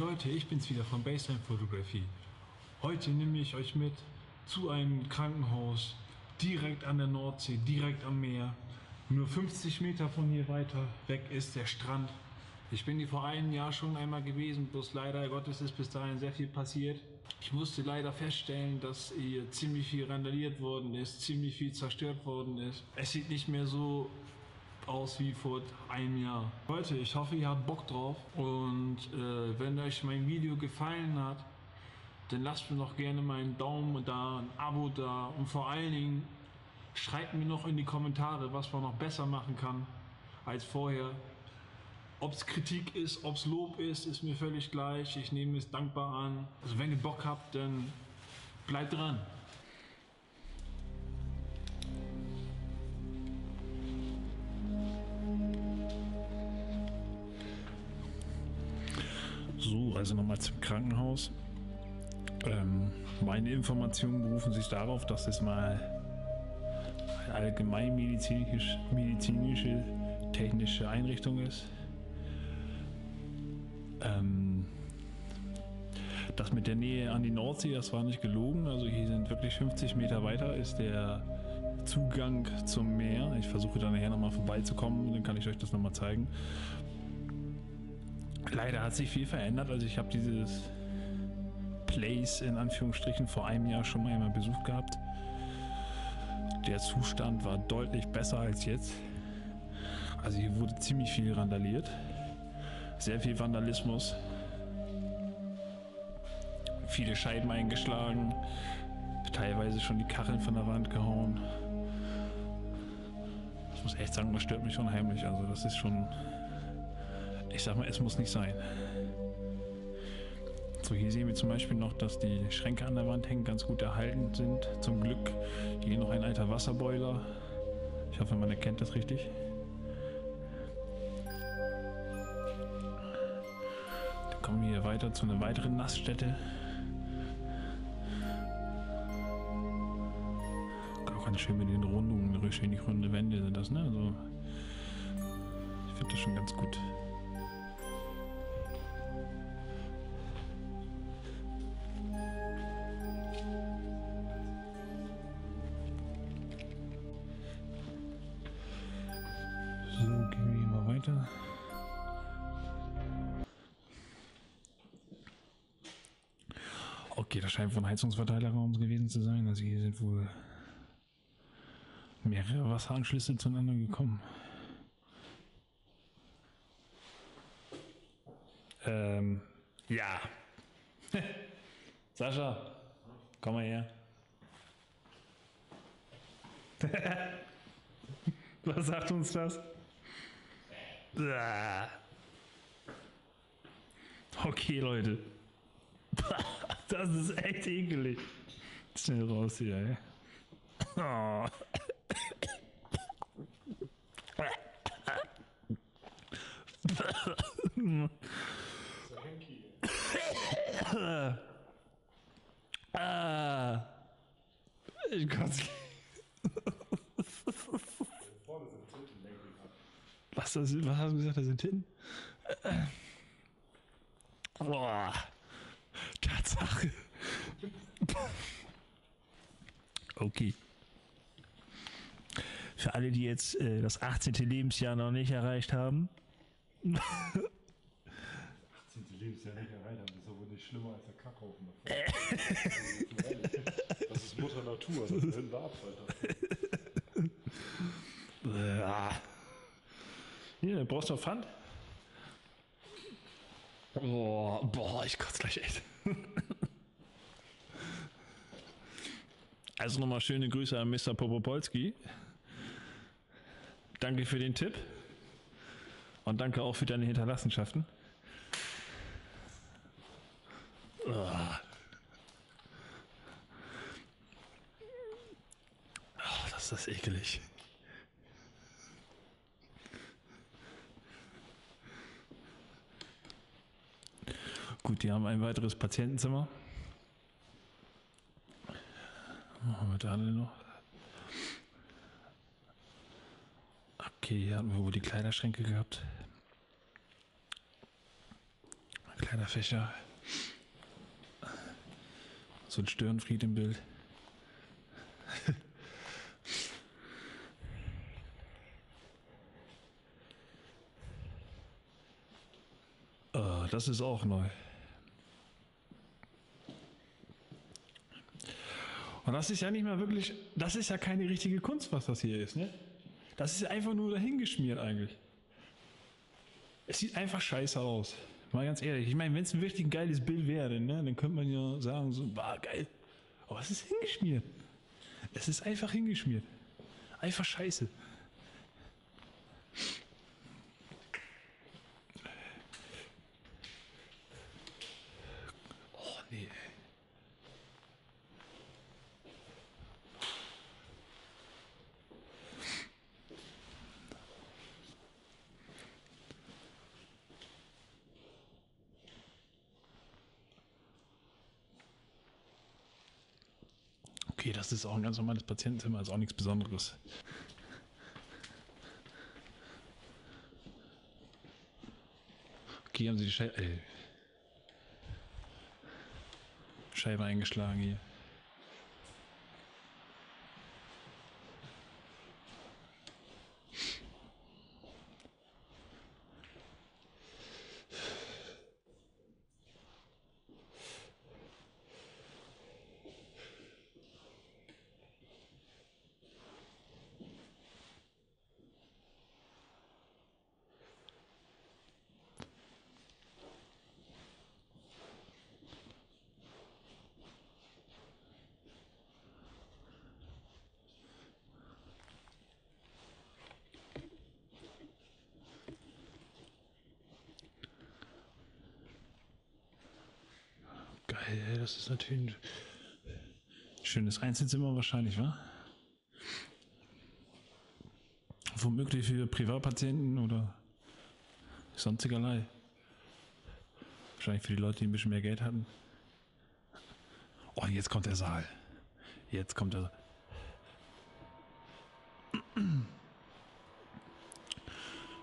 Leute, ich bin's wieder von Baseline Photography. Heute nehme ich euch mit zu einem Krankenhaus direkt an der Nordsee, direkt am Meer. Nur 50 Meter von hier weiter weg ist der Strand. Ich bin hier vor einem Jahr schon einmal gewesen, bloß leider Gottes ist bis dahin sehr viel passiert. Ich musste leider feststellen, dass hier ziemlich viel randaliert worden ist, ziemlich viel zerstört worden ist. Es sieht nicht mehr so aus wie vor einem Jahr. Leute, ich hoffe, ihr habt Bock drauf und äh, wenn euch mein Video gefallen hat, dann lasst mir doch gerne mal einen Daumen da, ein Abo da und vor allen Dingen schreibt mir noch in die Kommentare, was man noch besser machen kann als vorher. Ob es Kritik ist, ob es Lob ist, ist mir völlig gleich. Ich nehme es dankbar an. Also wenn ihr Bock habt, dann bleibt dran. Also nochmal zum Krankenhaus. Ähm, meine Informationen berufen sich darauf, dass es mal eine allgemeinmedizinische medizinische, technische Einrichtung ist. Ähm, das mit der Nähe an die Nordsee, das war nicht gelogen. Also hier sind wirklich 50 Meter weiter ist der Zugang zum Meer. Ich versuche da nachher nochmal vorbeizukommen, dann kann ich euch das nochmal zeigen. Leider hat sich viel verändert. Also ich habe dieses Place in Anführungsstrichen vor einem Jahr schon mal einmal besucht gehabt. Der Zustand war deutlich besser als jetzt. Also hier wurde ziemlich viel randaliert. Sehr viel Vandalismus. Viele Scheiben eingeschlagen. Teilweise schon die Kacheln von der Wand gehauen. Ich muss echt sagen, das stört mich unheimlich. Also das ist schon ich sag mal, es muss nicht sein. So, hier sehen wir zum Beispiel noch, dass die Schränke an der Wand hängen, ganz gut erhalten sind. Zum Glück hier noch ein alter Wasserboiler. Ich hoffe, man erkennt das richtig. Dann kommen wir hier weiter zu einer weiteren Nassstätte. Auch ganz schön mit den Rundungen, schön die runde Wände sind das, ne? Also, ich finde das schon ganz gut. Okay, das scheint von Heizungsverteilerraum gewesen zu sein. Also hier sind wohl mehrere Wasseranschlüsse zueinander gekommen. Ähm, ja. Sascha, komm mal her. Was sagt uns das? Okay, Leute. Das ist echt ekelig. Schnell raus hier, ey. Oh. ah. Ich kotze. Was, das, was hast du gesagt, da sind hin? Boah. Tatsache. Okay. Für alle, die jetzt äh, das 18. Lebensjahr noch nicht erreicht haben. 18. Lebensjahr nicht erreicht haben, ist aber nicht schlimmer als der Kackhaufen davor. das ist Mutter Natur, das ist ein Darf, Alter. Hier, brauchst du noch Pfand? Boah, boah, ich kotze gleich echt. Also nochmal schöne Grüße an Mr. Popopolski. Danke für den Tipp. Und danke auch für deine Hinterlassenschaften. Oh. Das ist ekelig. Gut, die haben ein weiteres Patientenzimmer. Was haben wir da noch? Okay, hier hatten wir wohl die Kleiderschränke gehabt. Kleiner Fischer. So ein Störenfried im Bild. Ah, das ist auch neu. Und das ist ja nicht mal wirklich, das ist ja keine richtige Kunst, was das hier ist, ne? Das ist einfach nur dahingeschmiert eigentlich. Es sieht einfach scheiße aus. Mal ganz ehrlich. Ich meine, wenn es ein ein geiles Bild wäre, ne, dann könnte man ja sagen, so, war geil. Aber es ist hingeschmiert. Es ist einfach hingeschmiert. Einfach scheiße. Das ist auch ein ganz normales Patientenzimmer, ist auch nichts Besonderes. Okay, haben sie die Scheibe, äh, Scheibe eingeschlagen hier. Das ist natürlich ein schönes Einzelzimmer wahrscheinlich, wa? Womöglich für Privatpatienten oder sonstigerlei. Wahrscheinlich für die Leute, die ein bisschen mehr Geld hatten. Oh, jetzt kommt der Saal. Jetzt kommt er.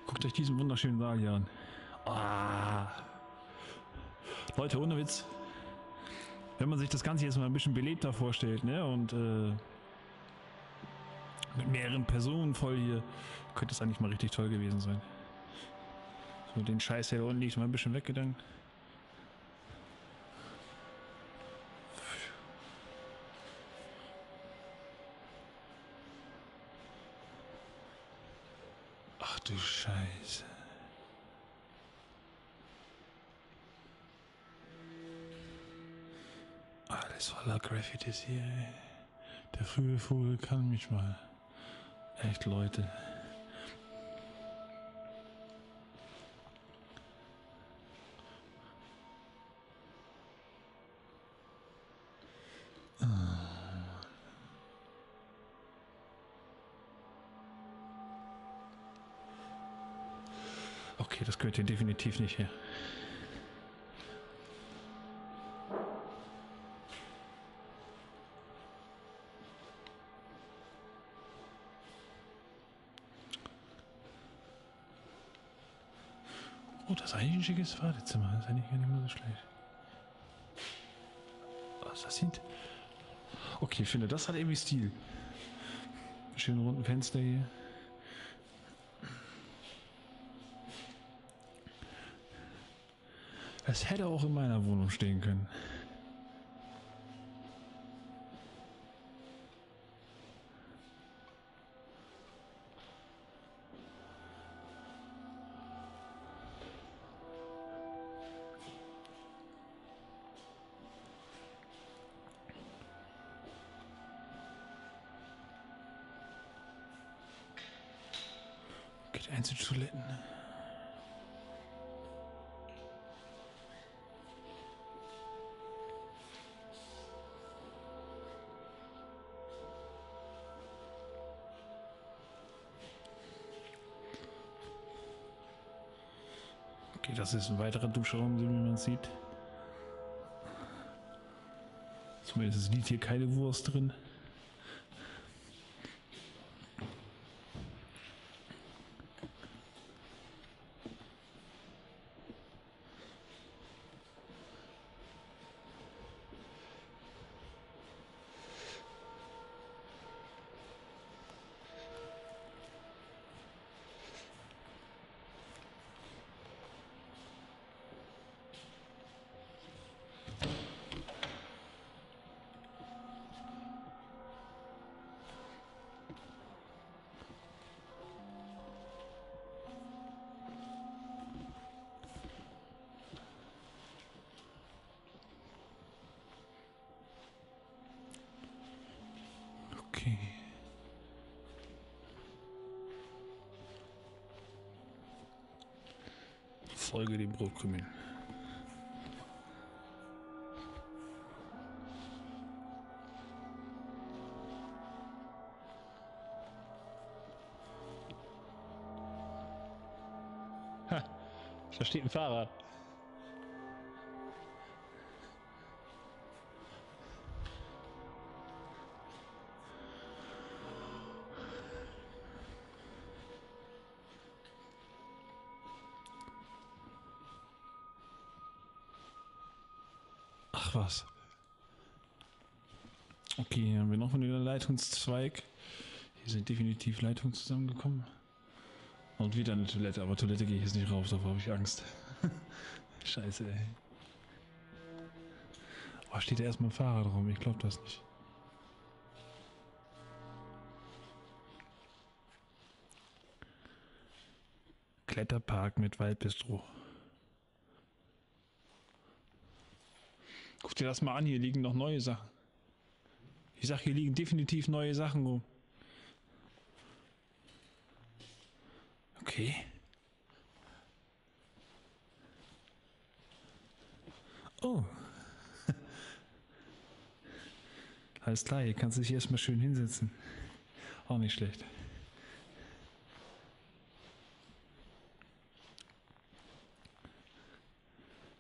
Guckt euch diesen wunderschönen Saal hier an. Ah. Leute, ohne Witz. Wenn man sich das Ganze jetzt mal ein bisschen belebter vorstellt, ne? Und äh, mit mehreren Personen voll hier, könnte es eigentlich mal richtig toll gewesen sein. So, den Scheiß, der da unten liegt, mal ein bisschen weggedankt. Graffitis hier. Der frühe Vogel kann mich mal. Echt, Leute. Okay, das gehört hier definitiv nicht her. Schickes Badezimmer. Das ist eigentlich gar nicht mehr so schlecht. Was das sieht. Okay, ich finde, das hat irgendwie Stil. Schöne runden Fenster hier. Es hätte auch in meiner Wohnung stehen können. Geht Einzeltoiletten. Okay, das ist ein weiterer Duschraum, so wie man sieht. Zumindest liegt hier keine Wurst drin. Okay. Folge dem Brotkrümmeln. Ha, da steht ein Fahrrad. Okay, hier haben wir noch einen Leitungszweig. Hier sind definitiv Leitungen zusammengekommen. Und wieder eine Toilette, aber Toilette gehe ich jetzt nicht rauf, davor habe ich Angst. Scheiße, ey. Oh, steht da erstmal ein Fahrrad rum? Ich glaube das nicht. Kletterpark mit Waldbistro. Guck dir das mal an, hier liegen noch neue Sachen. Ich sag, hier liegen definitiv neue Sachen rum. Okay. Oh. Alles klar, hier kannst du dich erstmal schön hinsetzen. Auch nicht schlecht.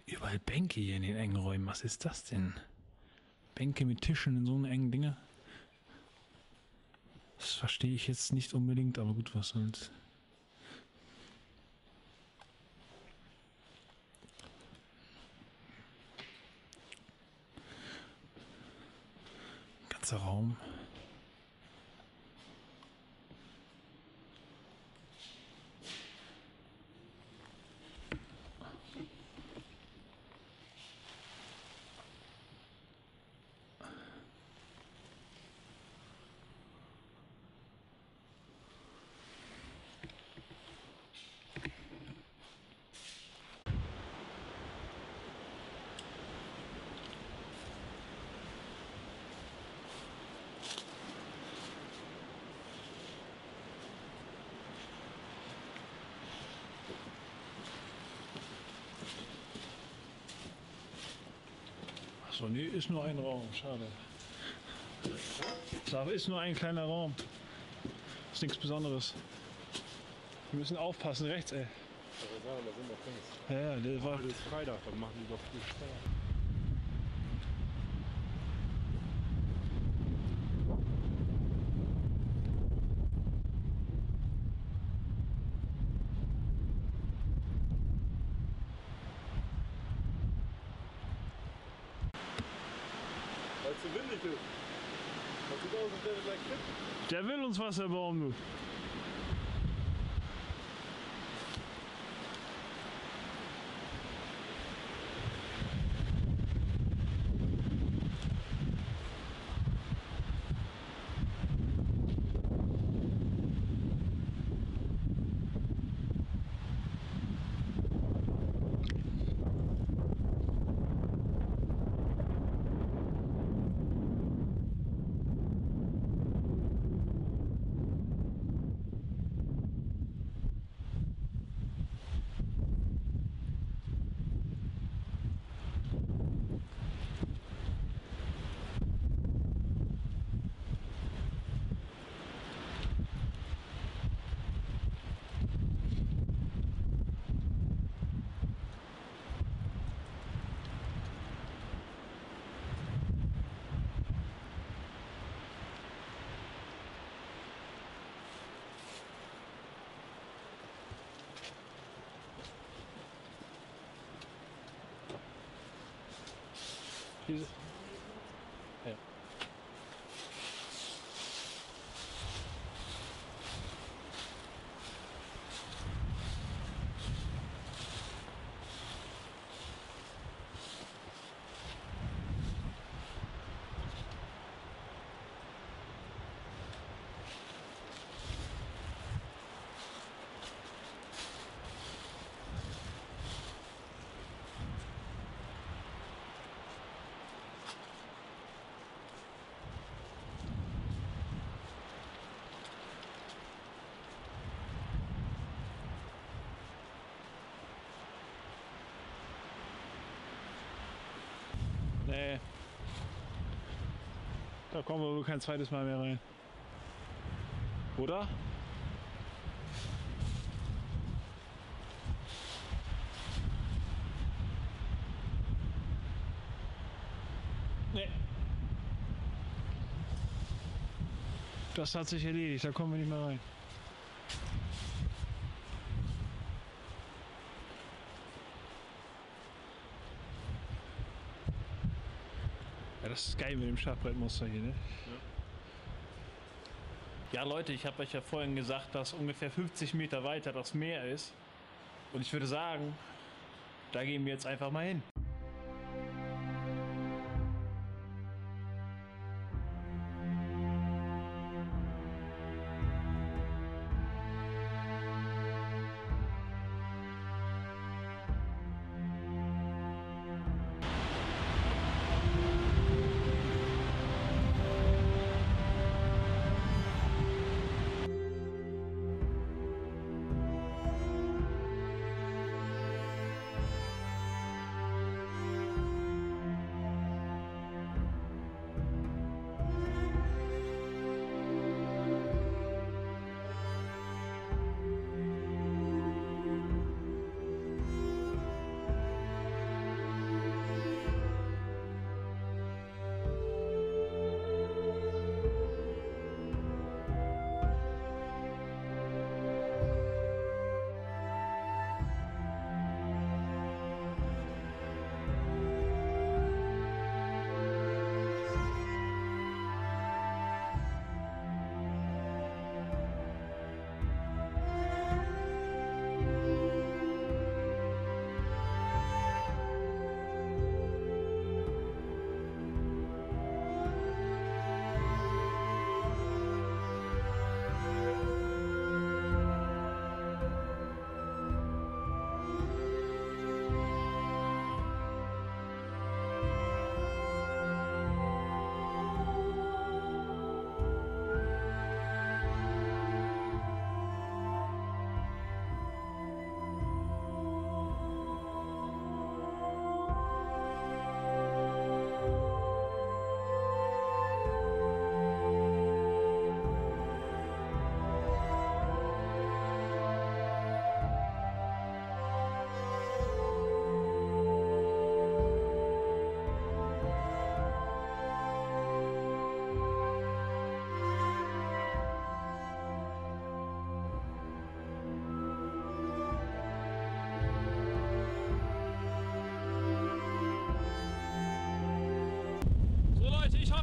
Überall Bänke hier in den engen Räumen. Was ist das denn? Bänke mit Tischen in so einem engen Dinger? Das verstehe ich jetzt nicht unbedingt, aber gut, was soll's. Ganzer Raum. Achso, nee, ist nur ein Raum. Schade. Da ist nur ein kleiner Raum. Ist nichts Besonderes. Wir müssen aufpassen, rechts, ey. Aber sagen, da sind noch Dings. Ja, ja, der war. Freitag, dann machen die doch viel Steuer. Weil es so windig ist. Das sieht aus, als wäre gleich kippen. Der will uns was, der du. Nee. Da kommen wir wohl kein zweites Mal mehr rein. Oder? Nee. Das hat sich erledigt, da kommen wir nicht mehr rein. Das ist geil mit dem Schachbrettmuster hier, ne? Ja, Leute, ich habe euch ja vorhin gesagt, dass ungefähr 50 Meter weiter das Meer ist. Und ich würde sagen, da gehen wir jetzt einfach mal hin.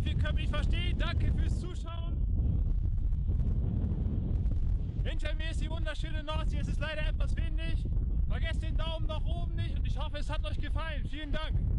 Hoffe, ihr könnt mich verstehen. Danke fürs Zuschauen. Hinter mir ist die wunderschöne Nordsee. Es ist leider etwas windig. Vergesst den Daumen nach oben nicht und ich hoffe, es hat euch gefallen. Vielen Dank.